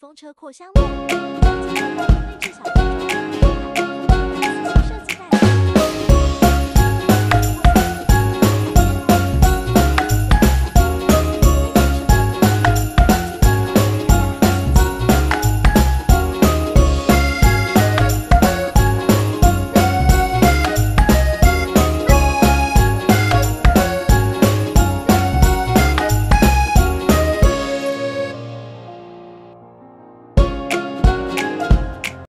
风车扩香。